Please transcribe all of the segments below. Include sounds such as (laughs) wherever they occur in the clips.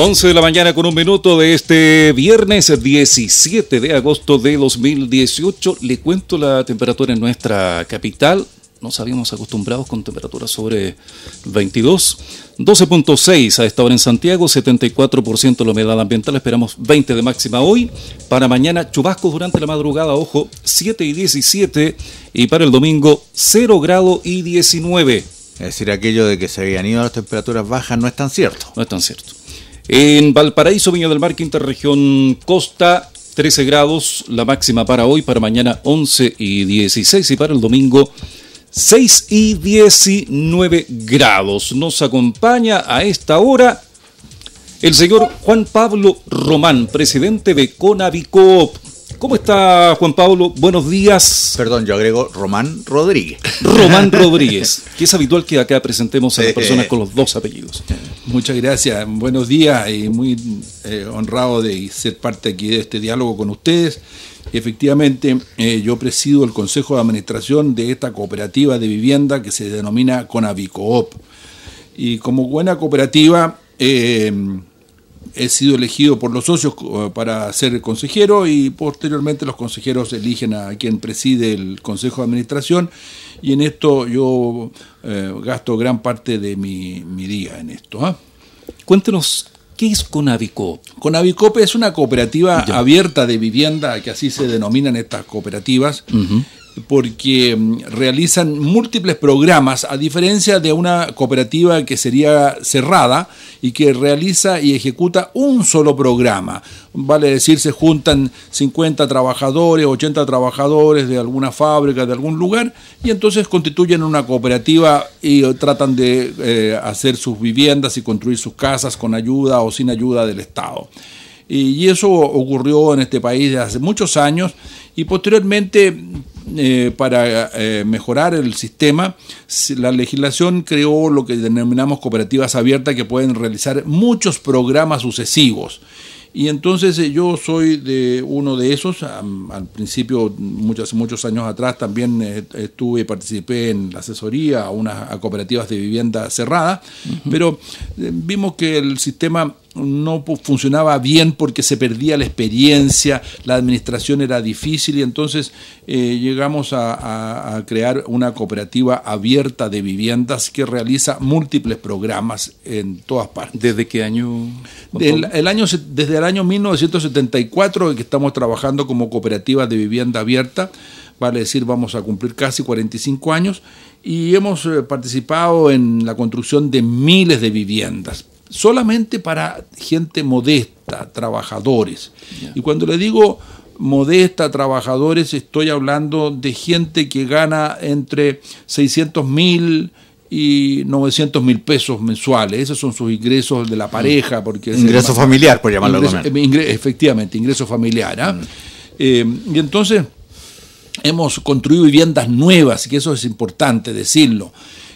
11 de la mañana con un minuto de este viernes 17 de agosto de 2018. Le cuento la temperatura en nuestra capital. Nos habíamos acostumbrados con temperaturas sobre 22. 12.6 a esta hora en Santiago, 74% la humedad ambiental. Esperamos 20 de máxima hoy. Para mañana, chubascos durante la madrugada, ojo, 7 y 17. Y para el domingo, 0 grado y 19. Es decir, aquello de que se habían ido a las temperaturas bajas no es tan cierto. No es tan cierto. En Valparaíso, Viña del Mar, quinta región costa, 13 grados, la máxima para hoy, para mañana 11 y 16 y para el domingo 6 y 19 grados. Nos acompaña a esta hora el señor Juan Pablo Román, presidente de Conavicop. ¿Cómo está Juan Pablo? Buenos días. Perdón, yo agrego Román Rodríguez. Román Rodríguez, que es habitual que acá presentemos a las personas con los dos apellidos. Muchas gracias, buenos días y muy eh, honrado de ser parte aquí de este diálogo con ustedes. Efectivamente, eh, yo presido el Consejo de Administración de esta cooperativa de vivienda que se denomina Conavicoop. Y como buena cooperativa, eh, he sido elegido por los socios para ser consejero y posteriormente los consejeros eligen a quien preside el Consejo de Administración y en esto yo eh, gasto gran parte de mi, día en esto. ¿ah? Cuéntenos, ¿qué es Conavicop? Conavicop es una cooperativa abierta de vivienda, que así se denominan estas cooperativas porque mm, realizan múltiples programas, a diferencia de una cooperativa que sería cerrada y que realiza y ejecuta un solo programa. Vale decir, se juntan 50 trabajadores, 80 trabajadores de alguna fábrica, de algún lugar, y entonces constituyen una cooperativa y tratan de eh, hacer sus viviendas y construir sus casas con ayuda o sin ayuda del Estado. Y eso ocurrió en este país desde hace muchos años y posteriormente eh, para eh, mejorar el sistema, la legislación creó lo que denominamos cooperativas abiertas que pueden realizar muchos programas sucesivos. Y entonces eh, yo soy de uno de esos. al principio, muchos, muchos años atrás, también estuve, participé en la asesoría a unas cooperativas de vivienda cerrada, pero vimos que el sistema no funcionaba bien porque se perdía la experiencia, la administración era difícil y entonces eh, llegamos a, crear una cooperativa abierta de viviendas que realiza múltiples programas en todas partes. ¿Desde qué año? el año desde el año 1974 que estamos trabajando como cooperativa de vivienda abierta, vale decir, vamos a cumplir casi 45 años y hemos eh, participado en la construcción de miles de viviendas solamente para gente modesta, trabajadores. Y cuando le digo modesta, trabajadores, estoy hablando de gente que gana entre 600 mil y 900 mil pesos mensuales. Esos son sus ingresos de la pareja. porque Ingreso familiar, por llamarlo Efectivamente, ingreso familiar. ¿ah? Mm. Eh, y entonces hemos construido viviendas nuevas, que eso es importante decirlo.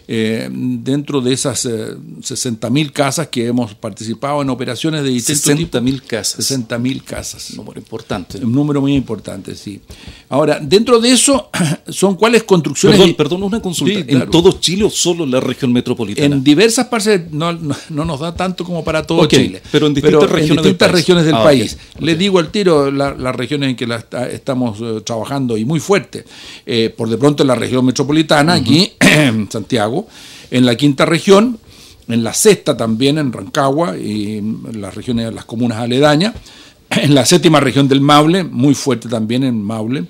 Eh, dentro de esas 60.000 eh, casas que hemos participado en operaciones de distintos 60.000 casas. 60.000 casas. Un número importante. Un número muy importante, sí. Ahora, dentro de eso, (clears throat) ¿son cuáles construcciones? Perdón, perdón una consulta. ¿En todo Chile o solo en la región metropolitana? En diversas partes, no, no, nos da tanto como para todo Chile. Pero en distintas regiones, del país. regiones del ah, país. Le digo al tiro las regiones en que la estamos eh, trabajando y muy fuerte. por de pronto en la región metropolitana, aquí, (clears throat) en En la quinta región, en la sexta también, en Rancagua y las regiones, las comunas aledañas, en la séptima región del Maule, muy fuerte también en Maule,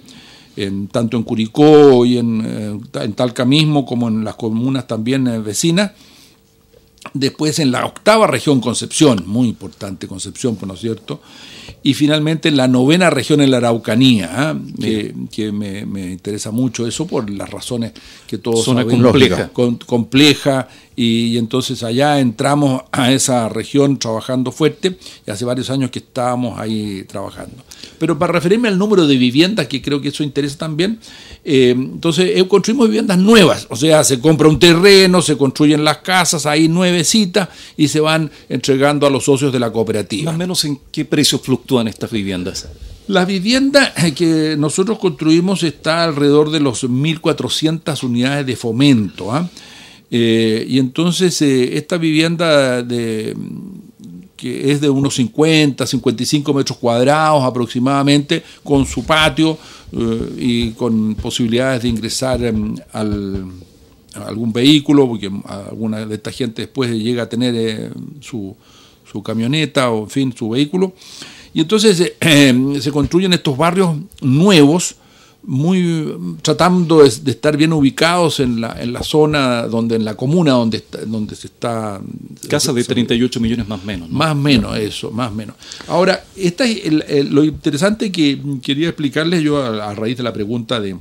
tanto en Curicó y en, eh, en Talca mismo como en las comunas también eh, vecinas. Después en la octava región Concepción, muy importante Concepción, ¿no es cierto? Y finalmente en la novena región en la Araucanía, ¿ah? que, me, interesa mucho eso por las razones que todos Zona compleja. compleja y, entonces allá entramos a esa región trabajando fuerte y hace varios años que estábamos ahí trabajando. Pero para referirme al número de viviendas, que creo que eso interesa también, eh, entonces eh, construimos viviendas nuevas, o sea, se compra un terreno, se construyen las casas ahí nuevecitas y se van entregando a los socios de la cooperativa. Más o menos en qué precio fluctúan estas viviendas. La vivienda que nosotros construimos está alrededor de los 1.400 unidades de fomento. ¿ah? Eh, y entonces esta vivienda de que es de unos 50, 55 metros cuadrados aproximadamente, con su patio eh, y con posibilidades de ingresar em, al, a algún vehículo, porque alguna de esta gente después llega a tener eh, su, su, camioneta o, en fin, su vehículo. Y entonces (clears throat) se construyen estos barrios nuevos muy tratando de, estar bien ubicados en la, en la zona donde en la comuna donde donde se está casa de 38 millones más menos más menos eso más menos. Ahora esta es lo interesante que quería explicarles yo a, raíz de la pregunta de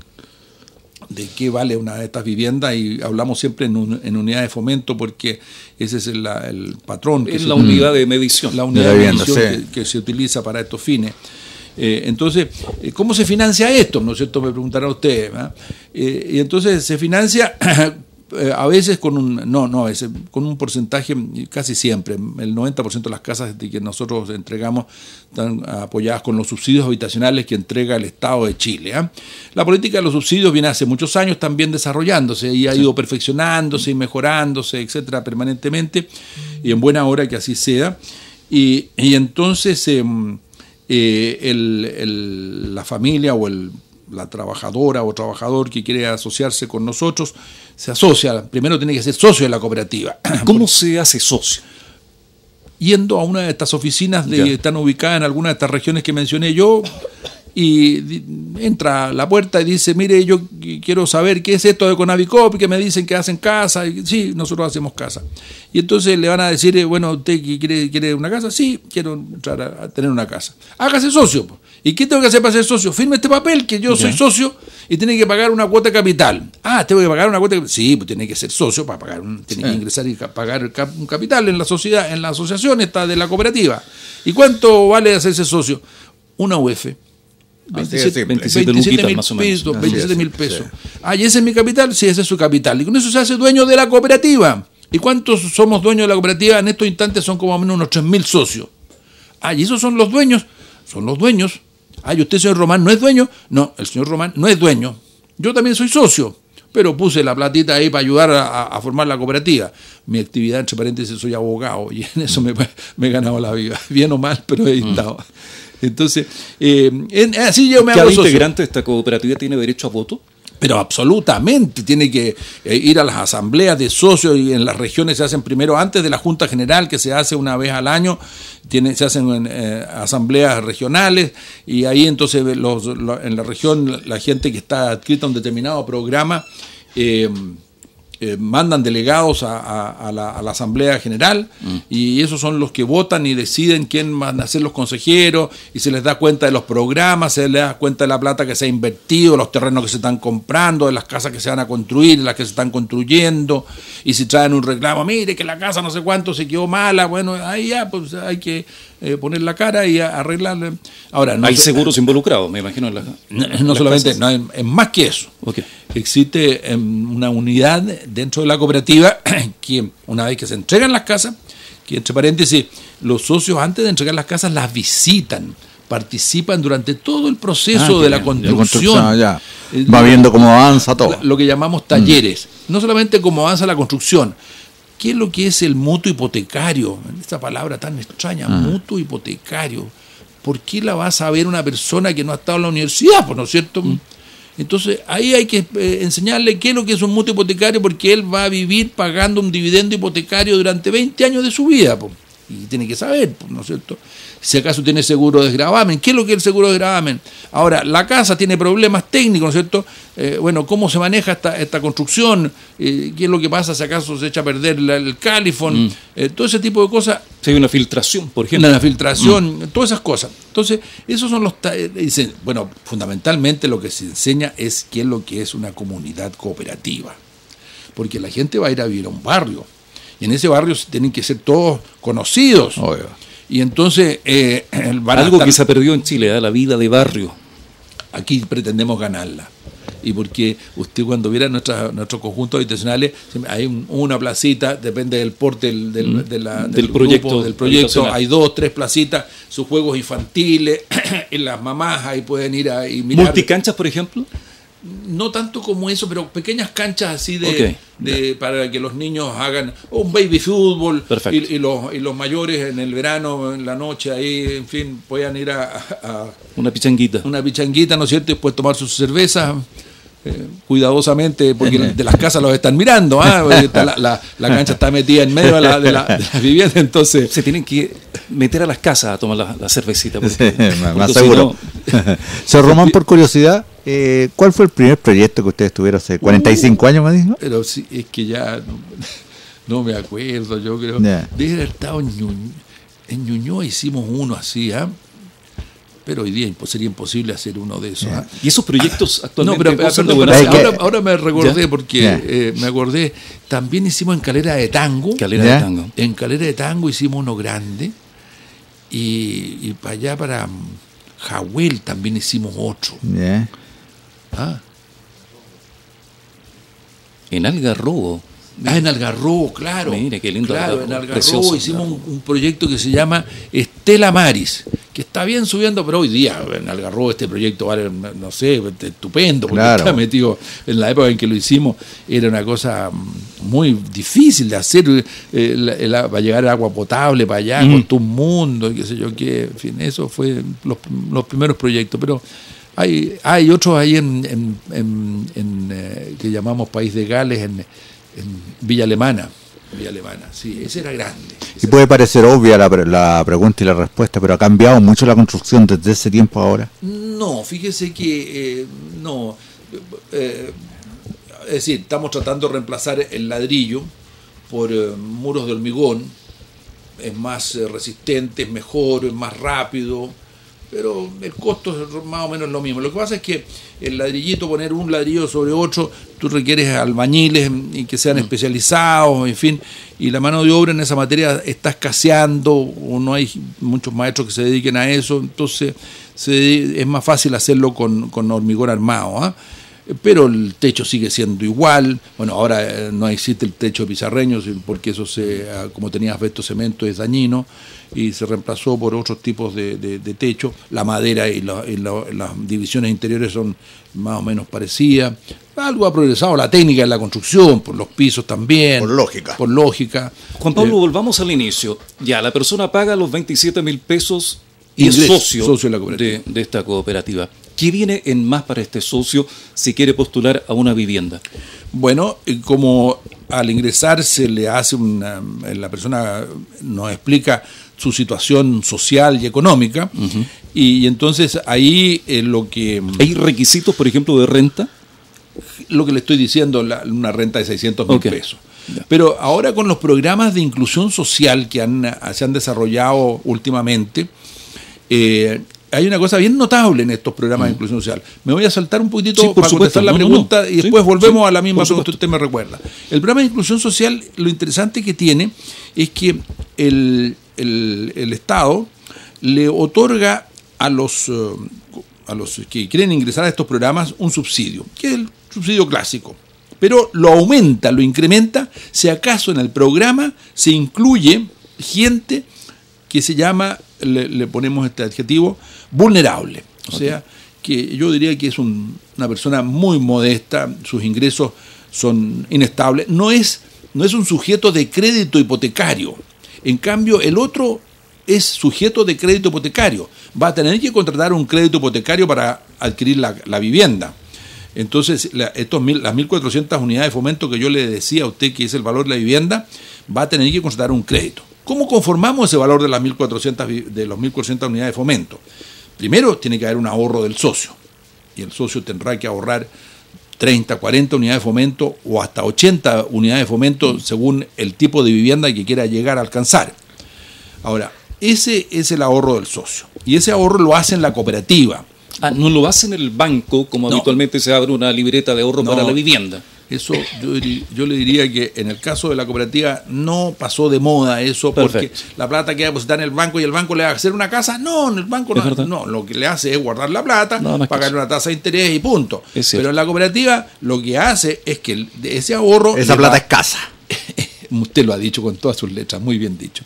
de qué vale una de estas viviendas y hablamos siempre en, en unidad de fomento porque ese es el, el patrón es la unidad de medición. La unidad de, medición que se utiliza para estos fines eh, entonces, eh, ¿cómo se financia esto? ¿No es cierto? Me preguntarán ustedes. Eh, y entonces se financia (clears throat) a veces con un, no, no, a veces con un porcentaje, casi siempre, el 90% de las casas que nosotros entregamos están apoyadas con los subsidios habitacionales que entrega el Estado de Chile. La política de los subsidios viene hace muchos años también desarrollándose y ha ido perfeccionándose y mejorándose, etcétera, permanentemente, y en buena hora que así sea. Y, y entonces... Em, eh, la familia o el, la trabajadora o trabajador que quiere asociarse con nosotros se asocia. Primero tiene que ser socio de la cooperativa. (coughs) ¿Cómo se hace socio? Yendo a una de estas oficinas que están ubicadas en alguna de estas regiones que mencioné yo, y entra a la puerta y dice, mire, yo quiero saber qué es esto de Conavicop, que me dicen que hacen casa, y sí, nosotros hacemos casa. Y entonces le van a decir, eh, bueno, ¿usted quiere, quiere una casa? Sí, quiero entrar a, tener una casa. Hágase socio. ¿Y qué tengo que hacer para ser socio? Firme este papel que yo soy socio y tiene que pagar una cuota capital. Ah, tengo que pagar una cuota Sí, pues tiene que ser socio para pagar, tiene que ingresar y pagar un capital en la sociedad, en la asociación esta de la cooperativa. ¿Y cuánto vale hacerse socio? Una UF. 27, mil pesos. 27 mil pesos. Ah, ¿y ese es mi capital? Sí, ese es su capital. Y con eso se hace dueño de la cooperativa. ¿Y cuántos somos dueños de la cooperativa? En estos instantes son como menos unos 3 mil socios. Ah, ¿y esos son los dueños? Son los dueños. Ah, ¿y usted, señor Román, no es dueño? No, el señor Román no es dueño. Yo también soy socio, pero puse la platita ahí para ayudar a, formar la cooperativa. Mi actividad, entre paréntesis, soy abogado y en eso me, (laughs) me he ganado la vida. (laughs) Bien o mal, pero he estado. Entonces, eh, así yo me hago ¿Cada integrante de esta cooperativa tiene derecho a voto? Pero absolutamente, tiene que eh, ir a las asambleas de socios y en las regiones se hacen primero antes de la Junta General que se hace una vez al año, tiene, se hacen eh, asambleas regionales y ahí entonces los, en la región la gente que está adscrita a un determinado programa eh, mandan delegados a, la, Asamblea General mm. y esos son los que votan y deciden quién van a ser los consejeros y se les da cuenta de los programas, se les da cuenta de la plata que se ha invertido, los terrenos que se están comprando, de las casas que se van a construir, las que se están construyendo y si traen un reclamo, mire que la casa no sé cuánto se quedó mala, bueno, ahí ya pues hay que eh, poner la cara y arreglarle. Ahora, no hay seguros involucrados, me imagino. no, solamente, no, es, más que eso. Existe em, una unidad dentro de la cooperativa (clears throat) que una vez que se entregan las casas, que entre paréntesis, los socios antes de entregar las casas las visitan participan durante todo el proceso ah, de la construcción. Va viendo cómo avanza todo. Lo que llamamos talleres. No solamente cómo avanza la construcción, ¿Qué es lo que es el mutuo hipotecario? Esta palabra tan extraña, ah. mutuo hipotecario. ¿Por qué la va a saber una persona que no ha estado en la universidad, pues, ¿no es cierto? Mm. Entonces, ahí hay que eh, enseñarle qué es lo que es un mutuo hipotecario, porque él va a vivir pagando un dividendo hipotecario durante 20 años de su vida. Pues. Y tiene que saber, pues, ¿no es cierto? Si acaso tiene seguro de gravamen. ¿Qué es lo que es el seguro de gravamen? Ahora, la casa tiene problemas técnicos, ¿no es cierto? Eh, bueno, ¿cómo se maneja esta, esta construcción? Eh, ¿Qué es lo que pasa si acaso se echa a perder el califón? Mm. Eh, todo ese tipo de cosas. Si hay una filtración, por ejemplo. Una filtración, mm. todas esas cosas. Entonces, esos son los... Dicen, bueno, fundamentalmente lo que se enseña es qué es lo que es una comunidad cooperativa. Porque la gente va a ir a vivir a un barrio. Y en ese barrio tienen que ser todos conocidos. Y entonces... Eh, Algo que se perdió en Chile, ¿eh? la vida de barrio. Aquí pretendemos ganarla. Y porque usted cuando viera nuestra, nuestros conjuntos habitacionales, hay una placita, depende del porte del, del, mm. del proyecto, del proyecto hay dos, tres placitas, sus juegos infantiles, (clears throat) en las mamás ahí pueden ir a y mirar. ¿Multicanchas, por ejemplo? No tanto como eso, pero pequeñas canchas así de, para que los niños hagan un baby fútbol Perfecto. y, y los, y los mayores en el verano, en la noche, ahí, en fin, puedan ir a, a Una pichanguita. una pichanguita, ¿no es cierto? Y después tomar sus cervezas. eh, cuidadosamente porque de las casas los están mirando ¿ah? (laughs) La, la- la cancha está metida en medio de la, de la, de la vivienda entonces Se tienen que meter a las casas a tomar la, la cervecita. Sí, porque- (laughs) más- porque más si seguro. no- (laughs) Señor Román, por curiosidad, eh, ¿cuál fue el primer proyecto que ustedes tuvieron hace 45 años, me dijo? Pero sí, es que ya no, (laughs) no me acuerdo, yo creo. Ya. Debe haber estado en Ñuñoa. En Ñuñoa hicimos uno así, ¿ah? Pero hoy día sería imposible hacer uno de esos. ¿ah? y esos proyectos No, actualmente pero, pero, perdón, pero ahora, ahora me recordé porque eh, me acordé. También hicimos en Calera de Tango. Calera de tango. En Calera de Tango hicimos uno grande. Y, y para allá, para mm, Jahuel, también hicimos otro. Ah, En Algarrobo. Ah, en Algarrobo, claro. Mire, qué lindo Claro, Algarrobo, en Algarrobo precioso hicimos un, Algarrobo. un proyecto que se llama Estela Maris, que está bien subiendo, pero hoy día en Algarrobo este proyecto vale, no sé, estupendo, porque Claro. está metido en la época en que lo hicimos, era una cosa mm, muy difícil de hacer, eh, la- la- para llegar agua potable para allá, Mm. costó un mundo, y qué sé yo qué, en fin, eso fue los, los primeros proyectos, pero hay, hay otros ahí en, en- en- en, eh, que llamamos País de Gales, en, Villa Alemana. Villa Alemana, sí, ese era grande. Y puede parecer obvia la, la pregunta y la respuesta, pero ha cambiado mucho la construcción desde ese tiempo ahora. No, fíjese que eh, no. eh, es decir, estamos tratando de reemplazar el ladrillo por eh, muros de hormigón. Es más eh, resistente, es mejor, es más rápido, pero el costo es más o menos lo mismo. Lo que pasa es que el ladrillito, poner un ladrillo sobre otro, tú requieres albañiles y que sean especializados, en fin, y la mano de obra en esa materia está escaseando, o no hay muchos maestros que se dediquen a eso, entonces se- es más fácil hacerlo con, con hormigón armado. ¿ah? Pero el techo sigue siendo igual. Bueno, ahora eh, no existe el techo de pizarreños porque eso se, ah, como tenía asbesto cemento es dañino y se reemplazó por otros tipos de, de- de techo. La madera y, la- y la- las divisiones interiores son más o menos parecidas. Algo ha progresado la técnica de la construcción, por los pisos también. Por lógica. Por lógica. Juan Pablo, Eh, volvamos al inicio. Ya, la persona paga los 27 mil pesos y es Ingreso, socio, socio de la cooperativa. de, de esta cooperativa. ¿Qué viene en más para este socio si quiere postular a una vivienda? Bueno, y como al ingresar se le hace una, la persona nos explica su situación social y económica, y, entonces ahí eh, lo que ¿Hay requisitos, por ejemplo, de renta? lo que le estoy diciendo, la- una renta de 600 mil pesos. Pero ahora con los programas de inclusión social que han, se han desarrollado últimamente, eh, hay una cosa bien notable en estos programas de inclusión social. Me voy a saltar un poquitito Mm. Sí, por para supuesto. contestar la No, pregunta no. y Sí, después volvemos sí, a la misma pregunta que usted me recuerda. El programa de inclusión social, lo interesante que tiene es que el, el- el Estado le otorga a los, eh, a los que quieren ingresar a estos programas un subsidio, que es el subsidio clásico. Pero lo aumenta, lo incrementa, si acaso en el programa se incluye gente que se llama, le, le ponemos este adjetivo, vulnerable. O sea, que yo diría que es un- una persona muy modesta, sus ingresos son inestables, no es, no es un sujeto de crédito hipotecario. En cambio, el otro es sujeto de crédito hipotecario. Va a tener que contratar un crédito hipotecario para adquirir la, la vivienda. Entonces, la- estos mil, las 1.400 unidades de fomento que yo le decía a usted que es el valor de la vivienda, va a tener que contratar un crédito. ¿Cómo conformamos ese valor de las 1.400 vi- de los 1.400 unidades de fomento? Primero, tiene que haber un ahorro del socio. Y el socio tendrá que ahorrar 30, 40 unidades de fomento o hasta 80 unidades de fomento según el tipo de vivienda que quiera llegar a alcanzar. Ahora, ese es el ahorro del socio. Y ese ahorro lo hace en la cooperativa. Ah, no lo hacen en el banco, como No. habitualmente se abre una libreta de ahorro No. para la vivienda. Eso yo, yo le diría que en el caso de la cooperativa no pasó de moda eso porque Perfecto. la plata queda depositada en el banco y el banco le va a hacer una casa. No, en el banco no, lo que le hace es guardar la plata, pagar eso. una tasa de interés y punto. Pero en la cooperativa lo que hace es que ese ahorro Esa plata va- es casa. (laughs) usted lo ha dicho con todas sus letras, muy bien dicho.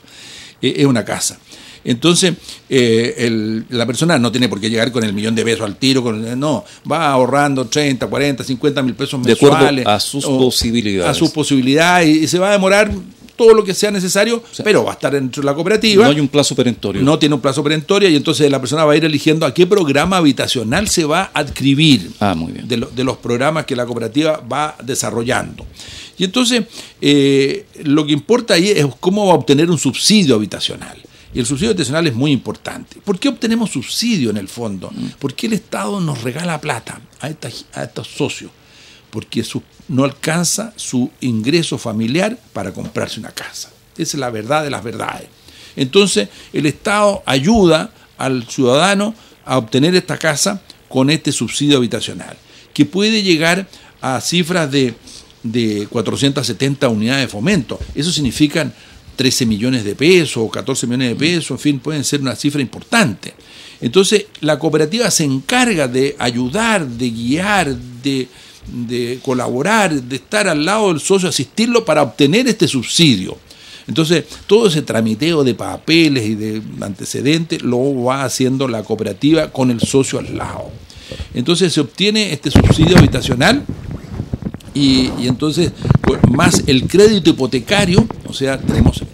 Eh, es una casa. Entonces, eh, la persona no tiene por qué llegar con el millón de pesos al tiro, con, no, va ahorrando 30, 40, 50 mil pesos mensuales. De a sus posibilidades. A sus posibilidades y, se va a demorar todo lo que sea necesario, pero va a estar dentro de la cooperativa. No hay un plazo perentorio. No tiene un plazo perentorio y entonces la persona va a ir eligiendo a qué programa habitacional se va a adscribir ah, muy bien. De, de, los programas que la cooperativa va desarrollando. Y entonces eh, lo que importa ahí es cómo va a obtener un subsidio habitacional. Y el subsidio habitacional es muy importante. ¿Por qué obtenemos subsidio en el fondo? Mm. ¿Por qué el Estado nos regala plata a, a estos socios? Porque no alcanza su ingreso familiar para comprarse una casa. Esa es la verdad de las verdades. Entonces, el Estado ayuda al ciudadano a obtener esta casa con este subsidio habitacional, que puede llegar a cifras de, de 470 unidades de fomento. Eso significa 13 millones de pesos o 14 millones de pesos, en fin, pueden ser una cifra importante. Entonces, la cooperativa se encarga de ayudar, de guiar, de, colaborar, de estar al lado del socio, asistirlo para obtener este subsidio. Entonces, todo ese tramiteo de papeles y de antecedentes lo va haciendo la cooperativa con el socio al lado. Entonces se obtiene este subsidio habitacional y, entonces, pues, más el crédito hipotecario, o sea, tenemos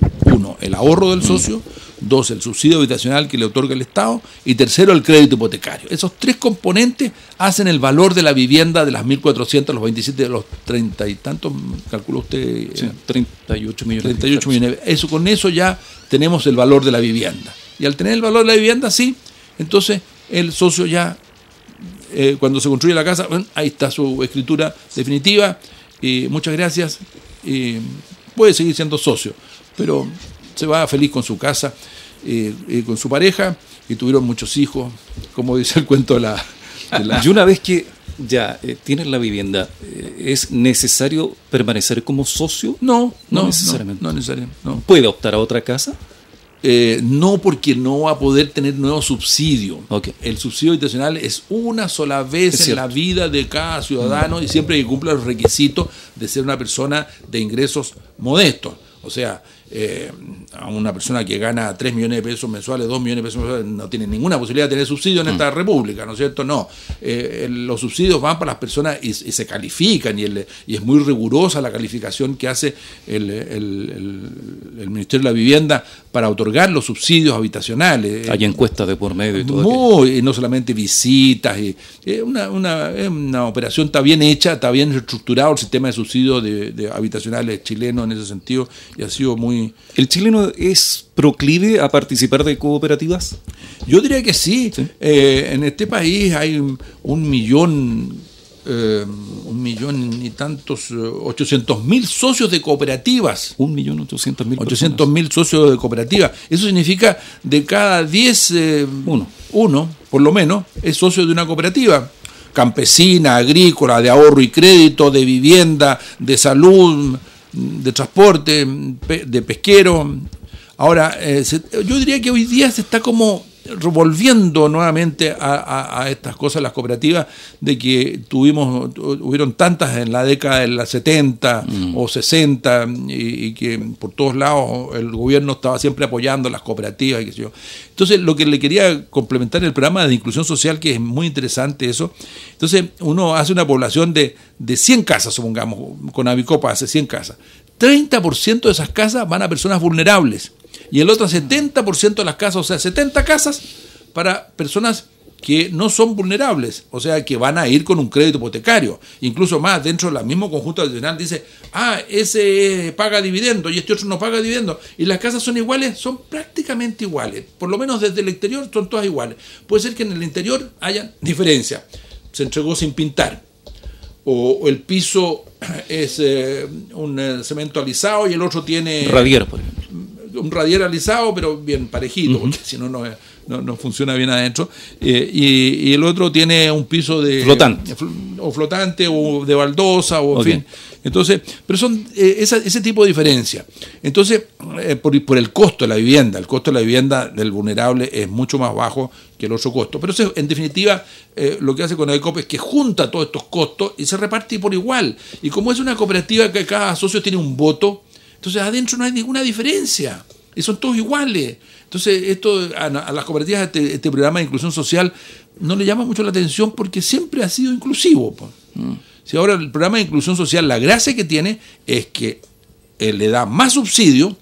uno, el ahorro del socio, dos, el subsidio habitacional que le otorga el Estado, y tercero, el crédito hipotecario. Esos tres componentes hacen el valor de la vivienda de las 1.400, los 27, los 30 y tantos, calcula usted. Sí, 38 millones. 38 millones. Eso, con eso ya tenemos el valor de la vivienda. Y al tener el valor de la vivienda, sí, entonces el socio ya eh, cuando se construye la casa, ahí está su escritura definitiva. y muchas gracias. puede seguir siendo socio, pero se va feliz con su casa, y con su pareja, y tuvieron muchos hijos, como dice el cuento de la... Y una vez que ya eh, tienen la vivienda, eh, ¿es necesario permanecer como socio? No, no, necesariamente. No, necesariamente. ¿Puede optar a otra casa? Eh, no porque no va a poder tener nuevo subsidio. El subsidio habitacional es una sola vez en la vida de cada ciudadano y siempre que cumpla los requisitos de ser una persona de ingresos modestos. O sea, eh, a una persona que gana 3 millones de pesos mensuales, 2 millones de pesos mensuales, no tiene ninguna posibilidad de tener subsidio en esta mm. república, ¿no es cierto? No. Eh, los subsidios van para las personas y, se califican y, y, es muy rigurosa la calificación que hace el, el, Ministerio de la Vivienda para otorgar los subsidios habitacionales. Hay encuestas de por medio y todo. Muy, y no solamente visitas. Y, es una, una, una, operación, está bien hecha, está bien estructurado el sistema de subsidios de, de habitacionales chilenos en ese sentido y ha sido muy ¿El chileno es proclive a participar de cooperativas? Yo diría que sí. Eh, en este país hay un millón, eh, un millón y tantos, 800 eh, mil socios de cooperativas. Un millón ochocientos mil. 800 mil socios de cooperativas. Eso significa de cada 10, uno. uno, por lo menos, es socio de una cooperativa campesina, agrícola, de ahorro y crédito, de vivienda, de salud, de transporte, de pesquero. Ahora, eh, yo diría que hoy día se está como revolviendo nuevamente a, estas cosas las cooperativas de que tuvimos hubieron tantas en la década de las 70 mm. o 60 y, que por todos lados el gobierno estaba siempre apoyando las cooperativas y qué sé yo. Entonces, lo que le quería complementar el programa de inclusión social, que es muy interesante eso, entonces uno hace una población de, de 100 casas, supongamos, con Avicopa hace 100 casas. 30% de esas casas van a personas vulnerables y el otro 70% de las casas, o sea, 70 casas para personas que no son vulnerables, o sea, que van a ir con un crédito hipotecario. Incluso más, dentro del mismo conjunto adicional dice, ah, ese paga dividendo y este otro no paga dividendo. Y las casas son iguales, son prácticamente iguales. Por lo menos desde el exterior son todas iguales. Puede ser que en el interior haya diferencia. Se entregó sin pintar. O, el piso (clears throat) es eh, un eh, cemento alisado y el otro tiene... Radier, por ejemplo un radial alisado, pero bien parejito, porque si no, no, funciona bien adentro. Eh, y, el otro tiene un piso de. Flotante. O flotante, o de baldosa, o en fin. Entonces, pero son eh, ese tipo de diferencia. Entonces, eh, por, el costo de la vivienda, el costo de la vivienda del vulnerable es mucho más bajo que el otro costo. Pero eso, en definitiva, lo que hace con el COP es que junta todos estos costos y se reparte por igual. Y como es una cooperativa que cada socio tiene un voto, Entonces adentro no hay ninguna diferencia. Y son todos iguales. Entonces, esto a, las cooperativas, este, este, programa de inclusión social, no le llama mucho la atención porque siempre ha sido inclusivo. Mm. Si ahora el programa de inclusión social, la gracia que tiene es que eh, le da más subsidio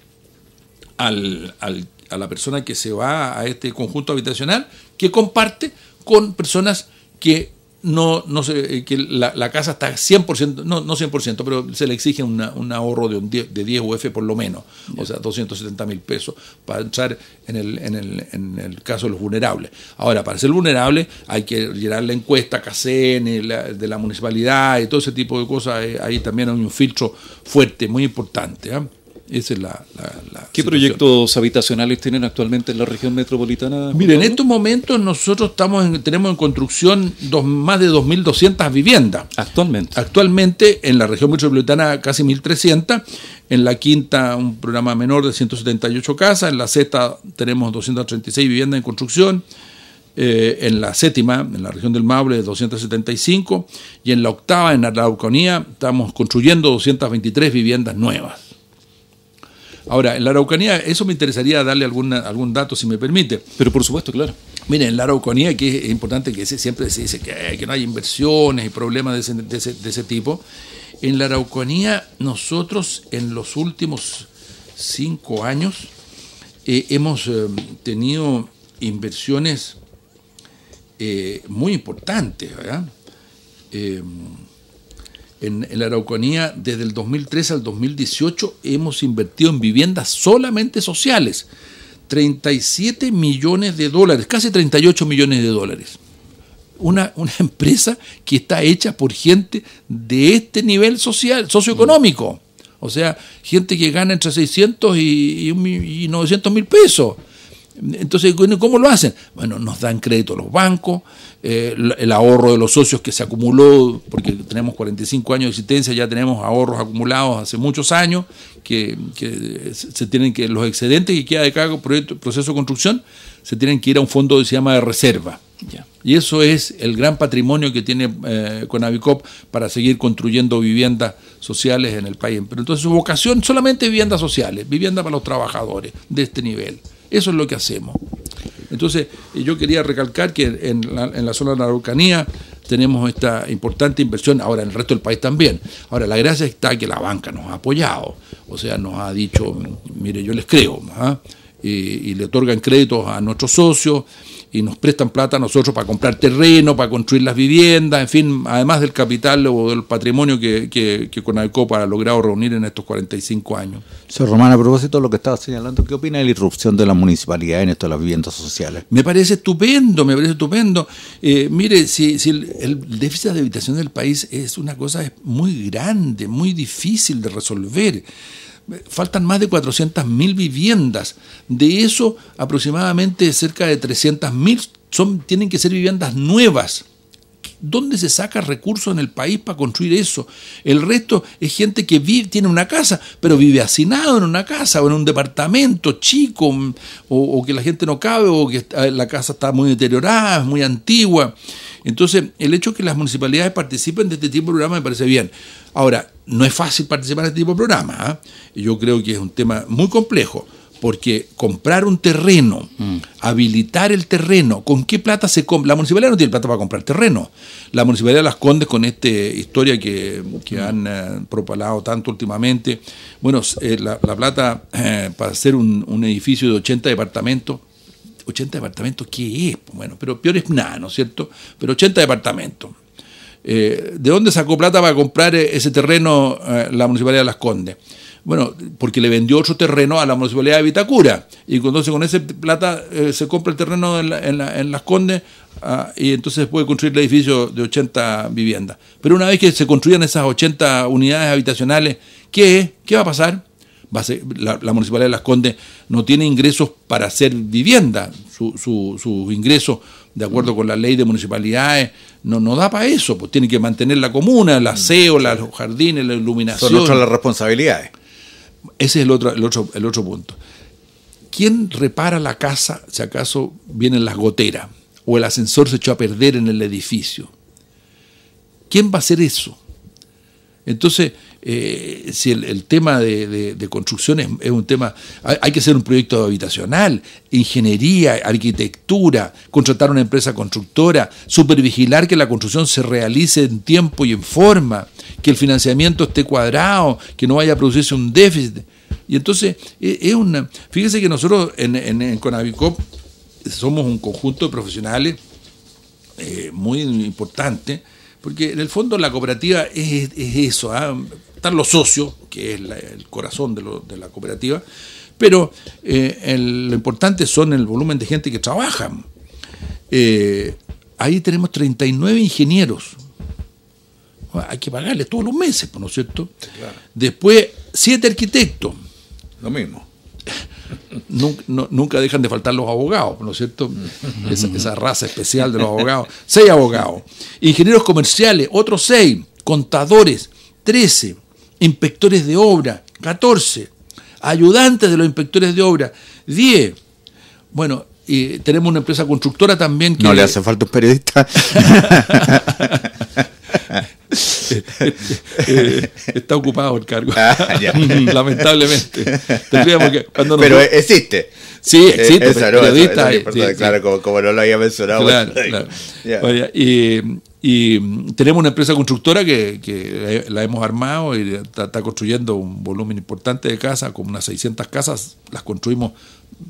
al, a la persona que se va a este conjunto habitacional que comparte con personas que no, no sé, eh, que la, casa está 100%, no, no 100%, pero se le exige un ahorro de, un 10, de 10 UF por lo menos, o sea, 270 mil pesos para entrar en el, en, el, en el caso de los vulnerables. Ahora, para ser vulnerable hay que llenar la encuesta CACEN de la municipalidad y todo ese tipo de cosas. Eh, ahí también hay un filtro fuerte, muy importante. ¿ah? Esa es la, ¿Qué proyectos habitacionales tienen actualmente en la región metropolitana? Mire, en estos momentos nosotros estamos tenemos en construcción dos, más de 2.200 viviendas. Actualmente. Actualmente en la región metropolitana casi 1.300. En la quinta un programa menor de 178 casas. En la sexta tenemos 236 viviendas en construcción. Eh, en la séptima, en la región del Maule, 275. Y en la octava, en la Araucanía, estamos construyendo 223 viviendas nuevas. Ahora, en la Araucanía, eso me interesaría darle alguna, algún dato, si me permite. Pero por supuesto, claro. Miren, en la Araucanía, que es importante que siempre se dice que, que, no hay inversiones y problemas de ese, tipo. En la Araucanía, nosotros en los últimos cinco años eh, hemos eh, tenido inversiones eh, muy importantes, ¿verdad? En, la Araucanía, desde el 2013 al 2018, hemos invertido en viviendas solamente sociales. 37 millones de dólares, casi 38 millones de dólares. Una, una, (laughs) empresa que está hecha por gente de este nivel social, socioeconómico. O sea, gente que gana entre 600 y, y 900 mil pesos. Entonces, ¿cómo lo hacen? Bueno, nos dan crédito los bancos, eh, el ahorro de los socios que se acumuló, porque tenemos 45 años de existencia, ya tenemos ahorros acumulados hace muchos años, que, se tienen que, los excedentes que queda de cada proceso de construcción, se tienen que ir a un fondo que se llama de reserva. Y eso es el gran patrimonio que tiene eh, Conavicop para seguir construyendo viviendas sociales en el país. Pero entonces su vocación solamente viviendas sociales, vivienda para los trabajadores de este nivel. Eso es lo que hacemos. Entonces, yo quería recalcar que en la, en la zona de la Araucanía tenemos esta importante inversión, ahora en el resto del país también. Ahora, la gracia está que la banca nos ha apoyado, o sea, nos ha dicho, mire, yo les creo, ¿ah? Y, y le otorgan créditos a nuestros socios y nos prestan plata a nosotros para comprar terreno, para construir las viviendas, en fin, además del capital o del patrimonio que, que, que Conacopa ha logrado reunir en estos 45 años. Señor Román, a propósito de lo que estaba señalando, ¿qué opina de la irrupción de la municipalidad en esto de las viviendas sociales? Me parece estupendo, me parece estupendo. Eh, mire, si, si el, el, déficit de habitación del país es una cosa muy grande, muy difícil de resolver faltan más de 400.000 viviendas. De eso, aproximadamente cerca de 300.000 son, tienen que ser viviendas nuevas. ¿Dónde se saca recursos en el país para construir eso? El resto es gente que vive, tiene una casa, pero vive hacinado en una casa o en un departamento chico, o, que la gente no cabe, o que la casa está muy deteriorada, muy antigua. Entonces, el hecho de que las municipalidades participen de este tipo de programa me parece bien. Ahora, no es fácil participar de este tipo de programa. ¿ah? Yo creo que es un tema muy complejo, porque comprar un terreno, habilitar el terreno, ¿con qué plata se compra? La municipalidad no tiene plata para comprar terreno. La municipalidad de Las Condes, con esta historia que, que han eh, propalado tanto últimamente, bueno, eh, la, plata eh, para hacer un, edificio de 80 departamentos 80 departamentos, ¿qué es? Bueno, pero peor es nada, ¿no es cierto? Pero 80 departamentos. Eh, ¿De dónde sacó plata para comprar ese terreno la Municipalidad de Las Condes? Bueno, porque le vendió otro terreno a la Municipalidad de Vitacura. Y entonces con esa plata se compra el terreno en, Las Condes ah, y entonces puede construir el edificio de 80 viviendas. Pero una vez que se construyan esas 80 unidades habitacionales, ¿qué, ¿Qué va a pasar? la, Municipalidad de Las Condes no tiene ingresos para hacer vivienda. Sus su, ingresos, de acuerdo con la ley de municipalidades, no, no da para eso. Pues tiene que mantener la comuna, el aseo, los jardines, la iluminación. Son otras las responsabilidades. Ese es el otro, el otro, el otro punto. ¿Quién repara la casa si acaso vienen las goteras o el ascensor se echó a perder en el edificio? ¿Quién va a hacer eso? Entonces, eh, si el, tema de, construcción es, un tema, hay, que hacer un proyecto habitacional, ingeniería, arquitectura, contratar una empresa constructora, supervigilar que la construcción se realice en tiempo y en forma, que el financiamiento esté cuadrado, que no vaya a producirse un déficit. Y entonces, e, es una. Fíjese que nosotros en, en, Conavicop somos un conjunto de profesionales eh, muy importante, porque en el fondo la cooperativa es, eso. ¿ah? Están los socios, que es el corazón de, la cooperativa, pero eh, lo importante son el volumen de gente que trabaja. Eh, ahí tenemos 39 ingenieros. Hay que pagarles todos los meses, ¿no es cierto? Después, 7 arquitectos. Lo mismo. (laughs) Nunca, dejan de faltar los abogados, ¿no es cierto? (laughs) Esa, esa, raza especial de los abogados. Seis abogados. Ingenieros comerciales, otros seis. Contadores, 13 inspectores de obra, 14, ayudantes de los inspectores de obra, 10. Bueno, y tenemos una empresa constructora también que... No le hace falta un periodista. (laughs) (laughs) está ocupado el cargo. Ah, (laughs) Lamentablemente. Pero existe. Sí, existe. periodista, claro, como, no lo había mencionado. Claro, claro. y, y tenemos una empresa constructora que, la hemos armado y está, construyendo un volumen importante de casas, como unas 600 casas, las construimos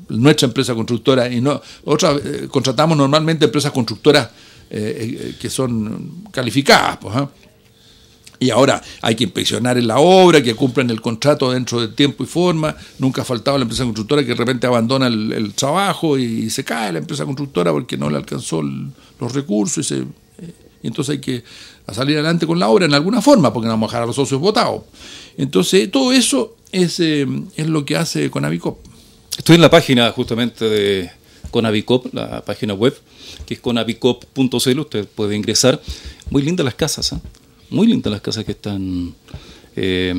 nuestra empresa constructora y no otras eh, contratamos normalmente empresas constructoras eh, eh, que son calificadas. Pues, ¿ah? Y ahora hay que inspeccionar en la obra, que cumplan el contrato dentro de tiempo y forma. Nunca ha faltado la empresa constructora que de repente abandona el, trabajo y, se cae la empresa constructora porque no le alcanzó los recursos y se y entonces hay que salir adelante con la obra en alguna forma, porque no vamos a dejar a los socios votados. Entonces, todo eso es, eh, es lo que hace Conavicop. Estoy en la página justamente de Conavicop, la página web, que es conavicop.cl, usted puede ingresar. Muy lindas las casas, ¿eh? muy lindas las casas que están, eh,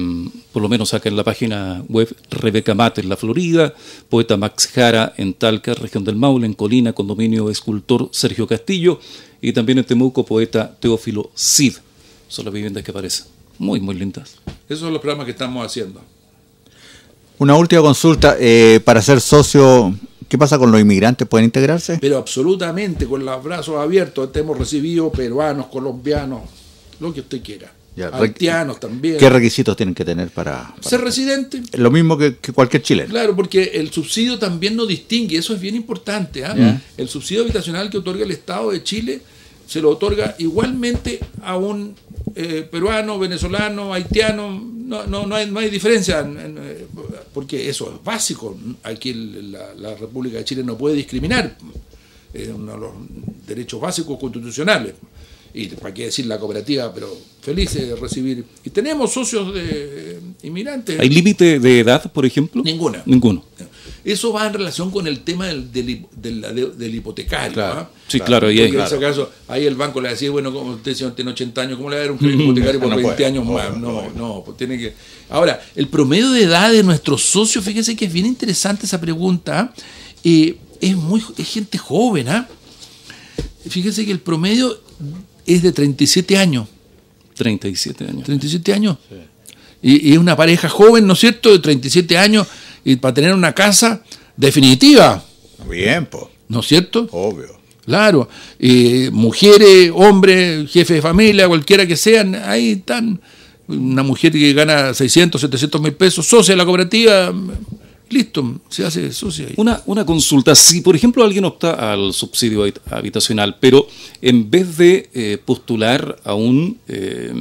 por lo menos acá en la página web, Rebeca Mate en la Florida, Poeta Max Jara en Talca, región del Maule, en Colina, condominio escultor Sergio Castillo, y también en Temuco, poeta Teófilo Cid. Son las viviendas que aparecen. Muy, muy lindas. Esos son los programas que estamos haciendo. Una última consulta. Eh, para ser socio, ¿qué pasa con los inmigrantes? ¿Pueden integrarse? Pero absolutamente, con los brazos abiertos. Hemos recibido peruanos, colombianos, lo que usted quiera. Haitianos también. ¿Qué requisitos tienen que tener para, ser residente? Lo mismo que, cualquier chileno. Claro, porque el subsidio también no distingue, eso es bien importante. ¿ah? El subsidio habitacional que otorga el Estado de Chile se lo otorga igualmente a un eh, peruano, venezolano, haitiano, no, no, no, hay, no hay diferencia, eh, porque eso es básico. Aquí la, la República de Chile no puede discriminar, es uno de los derechos básicos constitucionales y para qué decir la cooperativa, pero felices de recibir. Y tenemos socios de inmigrantes. ¿Hay límite de edad, por ejemplo? Ninguna. Ninguno. Eso va en relación con el tema del, del, hipotecario. ¿ah? Sí, claro. y en ese caso, ahí el banco le decía, bueno, como usted señor tiene 80 años, ¿cómo le va a dar un crédito hipotecario por 20 años más? No, no, pues tiene que... Ahora, el promedio de edad de nuestros socios, fíjese que es bien interesante esa pregunta, eh, es, muy, es gente joven, ¿ah? Fíjese que el promedio es de 37 años. 37 años. 37 años. Y, es una pareja joven, ¿no es cierto?, de 37 años, y para tener una casa definitiva. Bien, pues. ¿No es cierto? Obvio. Claro. mujeres, hombres, jefe de familia, cualquiera que sean, ahí están. Una mujer que gana 600, 700 mil pesos, socia de la cooperativa, listo, se hace socia. Una, una consulta, si por ejemplo alguien opta al subsidio habitacional, pero en vez de eh, postular a un eh,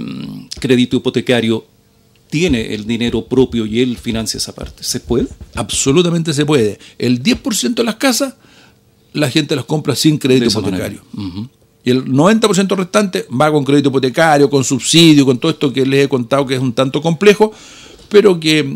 crédito hipotecario, tiene el dinero propio y él financia esa parte, ¿se puede? Absolutamente se puede. El 10% de las casas, la gente las compra sin crédito hipotecario. Y el 90% restante va con crédito hipotecario, con subsidio, con todo esto que les he contado que es un tanto complejo, pero que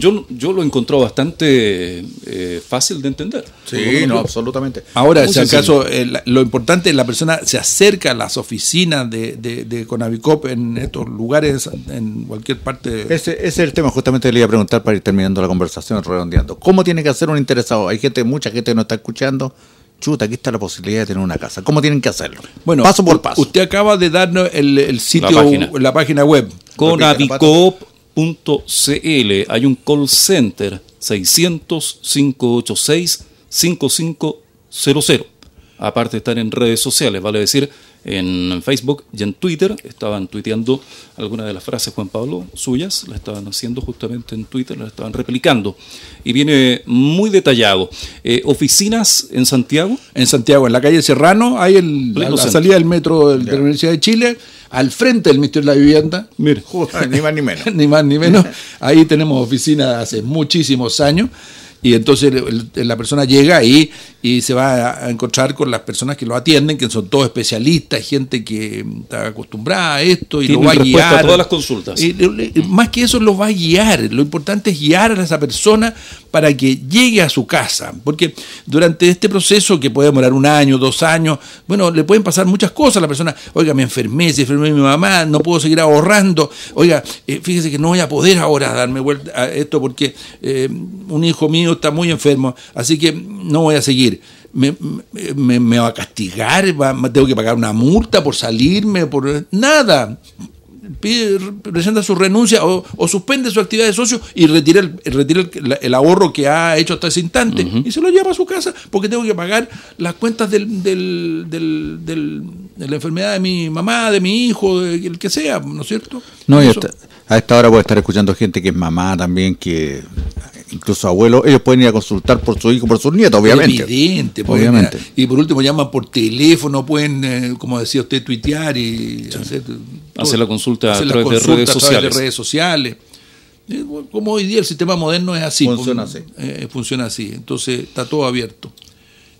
yo, yo, lo he encontrado bastante eh, fácil de entender. Sí, no, absolutamente. Ahora, si acaso, eh, lo importante es la persona se acerca a las oficinas de, de, Conavicop en estos lugares, en cualquier parte. Ese, es el tema justamente le iba a preguntar para ir terminando la conversación, redondeando. ¿Cómo tiene que hacer un interesado? Hay gente, mucha gente que no está escuchando chuta, aquí está la posibilidad de tener una casa. ¿Cómo tienen que hacerlo? Bueno, paso por paso. Usted acaba de darnos el, sitio, la página. web. Conavicop.cl. Hay un call center 600 586 5500. Aparte están en redes sociales, vale decir, en Facebook y en Twitter. Estaban tuiteando algunas de las frases, Juan Pablo, suyas, las estaban haciendo justamente en Twitter, las estaban replicando. Y viene muy detallado. Eh, ¿Oficinas en Santiago? En Santiago, en la calle Serrano, hay el, la, la salida del metro de la Universidad de Chile, al frente del Ministerio de la Vivienda. Mire, (laughs) ni más ni menos. (laughs) ni más ni menos. Ahí tenemos oficinas hace muchísimos años. Y entonces la persona llega ahí y se va a encontrar con las personas que lo atienden, que son todos especialistas, gente que está acostumbrada a esto y lo va a guiar. a todas las consultas. Y, más que eso, lo va a guiar. Lo importante es guiar a esa persona para que llegue a su casa. Porque durante este proceso, que puede demorar un año, dos años, bueno, le pueden pasar muchas cosas a la persona. Oiga, me enfermé, se enfermó mi mamá, no puedo seguir ahorrando. Oiga, eh, fíjese que no voy a poder ahora darme vuelta a esto porque eh, un hijo mío está muy enfermo, así que no voy a seguir. Me, me, me, va a castigar, va, tengo que pagar una multa por salirme, por nada. Pide, presenta su renuncia o, o, suspende su actividad de socio y retira el, retira el, el ahorro que ha hecho hasta ese instante uh -huh. y se lo lleva a su casa porque tengo que pagar las cuentas del, del, del, del de la enfermedad de mi mamá, de mi hijo, de el que sea, ¿no es cierto? No, y hasta, a esta hora puede estar escuchando gente que es mamá también, que incluso abuelos, ellos pueden ir a consultar por su hijo, por sus nietos, obviamente. Evidente, obviamente. Y por último llaman por teléfono, pueden, eh, como decía usted, tuitear y sí. hacer, hacer la consulta hacer a través de redes sociales. De redes sociales. Eh, como hoy día el sistema moderno es así. Funciona así. Eh, funciona así. Entonces está todo abierto.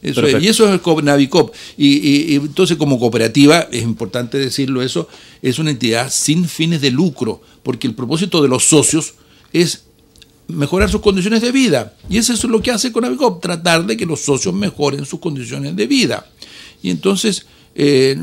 Eso es, y eso es el Navicop. Y, y, y, entonces como cooperativa, es importante decirlo eso, es una entidad sin fines de lucro, porque el propósito de los socios es mejorar sus condiciones de vida. Y eso es lo que hace Conavicop, tratar de que los socios mejoren sus condiciones de vida. Y entonces, eh,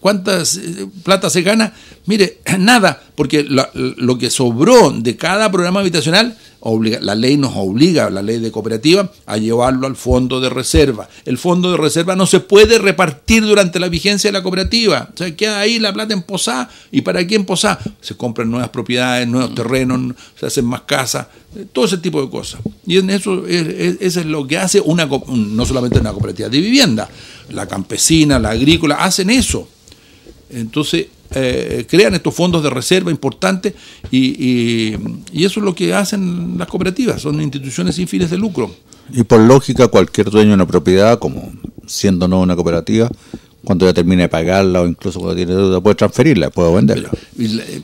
¿cuántas eh, plata se gana? Mire, (clears throat) nada, porque lo que sobró de cada programa habitacional, obliga, la ley nos obliga, la ley de cooperativa, a llevarlo al fondo de reserva. El fondo de reserva no se puede repartir durante la vigencia de la cooperativa. O sea, queda ahí la plata en posá. ¿Y para qué en posá? Se compran nuevas propiedades, nuevos terrenos, se hacen más casas, todo ese tipo de cosas. Y en eso es, es, eso es lo que hace una, no solamente una cooperativa de vivienda, la campesina, la agrícola, hacen eso. Entonces, eh, crean estos fondos de reserva importantes y, y, y, eso es lo que hacen las cooperativas, son instituciones sin fines de lucro. Y por lógica, cualquier dueño de una propiedad, como siendo no una cooperativa, cuando ya termine de pagarla o incluso cuando tiene deuda puede transferirla, puede venderla.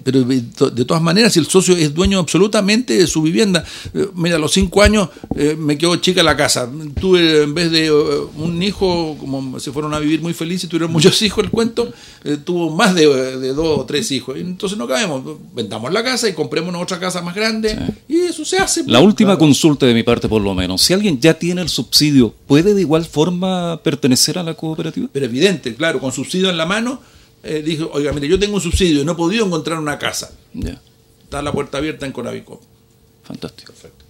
Pero, pero, de todas maneras, si el socio es dueño absolutamente de su vivienda, eh, mira, a los cinco años eh, me quedó chica la casa, tuve en vez de uh, un hijo, como se fueron a vivir muy felices y tuvieron muchos (laughs) hijos, el cuento, eh, tuvo más de, de, dos o tres hijos, entonces no cabemos, vendamos la casa y compremos otra casa más grande sí. y eso se hace. La última claro. consulta de mi parte por lo menos, si alguien ya tiene el subsidio, ¿puede de igual forma pertenecer a la cooperativa? Pero evidente, claro, con subsidio en la mano, eh, dijo, oiga, mire, yo tengo un subsidio y no he podido encontrar una casa. Ya. Está la puerta abierta en Conavico. Fantástico. Perfecto.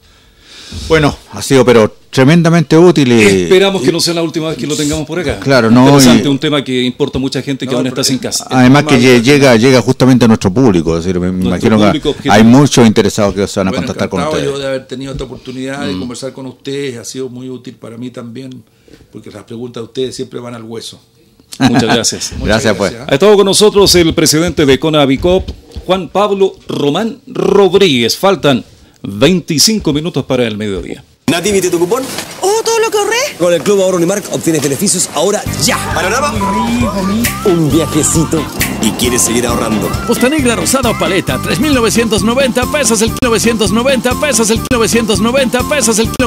Bueno, ha sido pero tremendamente útil. Y, Esperamos que no sea la última vez que lo tengamos por acá. Claro, no. Interesante, y, un tema que importa a mucha gente que no, aún está sin casa. Además que llega, llega justamente a nuestro público. Es decir, me nuestro imagino que objetivo. hay muchos interesados que se van a bueno, contactar con ustedes. yo de haber tenido esta oportunidad mm. de conversar con ustedes. Ha sido muy útil para mí también, porque las preguntas de ustedes siempre van al hueso. (laughs) Muchas gracias. Muchas gracias, pues. Ha estado con nosotros el presidente de Conavicop, Juan Pablo Román Rodríguez. Faltan 25 minutos para el mediodía. Nati, ¿viste tu cupón? ¡Oh, todo lo que ahorré! Con el Club Ahorro Unimark obtienes beneficios ahora ya. ¿Panorama? Un viajecito y quieres seguir ahorrando. Postanegra rosada o paleta, 3.990 pesos el 990 pesos el 990 pesos el